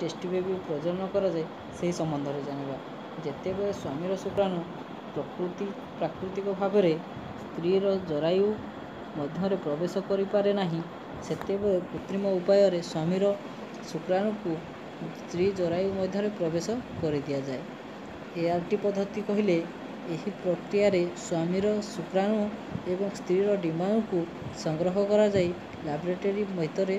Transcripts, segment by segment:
Tasty baby ପ୍ରଜନନ କରାଯାଏ ସେହି ସମ୍ବନ୍ଧରେ ଜାଣିବା। ଯେତେବେଳେ ସ୍ୱାମୀର ଶୁକ୍ରାଣୁ ପ୍ରକୃତି ପ୍ରାକୃତିକ ଭାବରେ ସ୍ତ୍ରୀର ଜରାୟୁ ମଧ୍ୟରେ ପ୍ରବେଶ କରିପାରେ ନାହିଁ ସେତେବେଳେ କୃତ୍ରିମ ଉପାୟରେ ସ୍ୱାମୀର ଶୁକ୍ରାଣୁକୁ ସ୍ତ୍ରୀ ଜରାୟୁ ମଧ୍ୟରେ ପ୍ରବେଶ କରିଦିଆଯାଏ। ଏଆର୍ଟି ପଦ୍ଧତି କହିଲେ ଏହି ପ୍ରକ୍ରିୟାରେ ସ୍ୱାମୀର ଶୁକ୍ରାଣୁ ଏବଂ ସ୍ତ୍ରୀର ଡିମ୍ବାଣୁକୁ ସଂଗ୍ରହ କରାଯାଇ ଲାବରେଟରୀ ଭିତରେ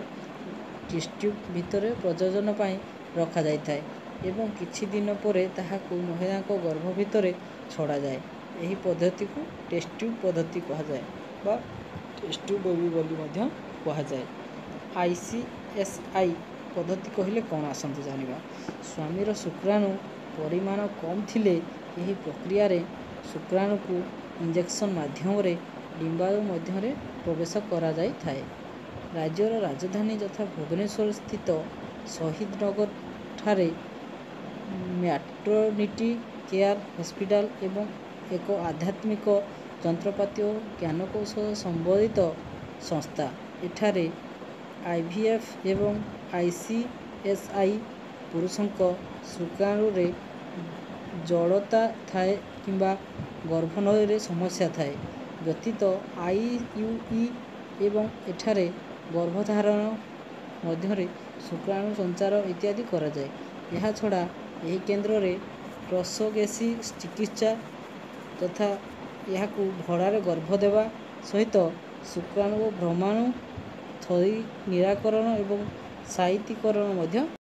ଟେଷ୍ଟ୍ୟୁବ୍ ଭିତରେ ପ୍ରଜନନ ପାଇଁ ରଖାଯାଇଥାଏ ଏବଂ କିଛି ଦିନ ପରେ ତାହାକୁ ମହିଳାଙ୍କ ଗର୍ଭ ଭିତରେ ଛଡ଼ାଯାଏ। ଏହି ପଦ୍ଧତିକୁ ଟେଷ୍ଟ୍ୟୁବ୍ ପଦ୍ଧତି କୁହାଯାଏ ବା ଟେଷ୍ଟ୍ୟୁବ୍ ବେବି ବୋଲି ମଧ୍ୟ କୁହାଯାଏ। ଆଇସିଏସ୍ଆଇ ପଦ୍ଧତି କହିଲେ କ'ଣ ଆସନ୍ତୁ ଜାଣିବା। ସ୍ୱାମୀର ଶୁକ୍ରାଣୁ ପରିମାଣ କମ୍ ଥିଲେ ଏହି ପ୍ରକ୍ରିୟାରେ ଶୁକ୍ରାଣୁକୁ ଇଞ୍ଜେକ୍ସନ୍ ମାଧ୍ୟମରେ ଡିମ୍ବାଣୁ ମଧ୍ୟରେ ପ୍ରବେଶ କରାଯାଇଥାଏ। ରାଜ୍ୟର ରାଜଧାନୀ ଯଥା ଭୁବନେଶ୍ୱର ସ୍ଥିତ ଶହୀଦନଗରଠାରେ ମ୍ୟାଟର୍ନିଟି କେୟାର ହସ୍ପିଟାଲ ଏବଂ ଏକ ଆଧ୍ୟାତ୍ମିକ ଯନ୍ତ୍ରପାତି ଓ ଜ୍ଞାନକୌଶଳ ସମ୍ବଳିତ ସଂସ୍ଥା। ଏଠାରେ ଆଇଭିଏଫ୍ ଏବଂ ଆଇସିଏସ୍ଆଇ ପୁରୁଷଙ୍କ ଶୁକ୍ରାଣୁରେ ଜଡ଼ତା ଥାଏ କିମ୍ବା ଗର୍ଭନଳୀରେ ସମସ୍ୟା ଥାଏ। ବ୍ୟତୀତ ଆଇୟୁଇ ଏବଂ ଏଠାରେ ଗର୍ଭଧାରଣ ମଧ୍ୟରେ ଶୁକ୍ରାଣୁ ସଞ୍ଚାର ଇତ୍ୟାଦି କରାଯାଏ। ଏହାଛଡ଼ା ଏହି କେନ୍ଦ୍ରରେ ପ୍ରସବଗେଶୀ ଚିକିତ୍ସା ତଥା ଏହାକୁ ଭଡ଼ାରେ ଗର୍ଭ ଦେବା ସହିତ ଶୁକ୍ରାଣୁ ଓ ଭ୍ରୂଣାଣୁ ଥଳି ନିରାକରଣ ଏବଂ ସାଇତିକରଣ ମଧ୍ୟ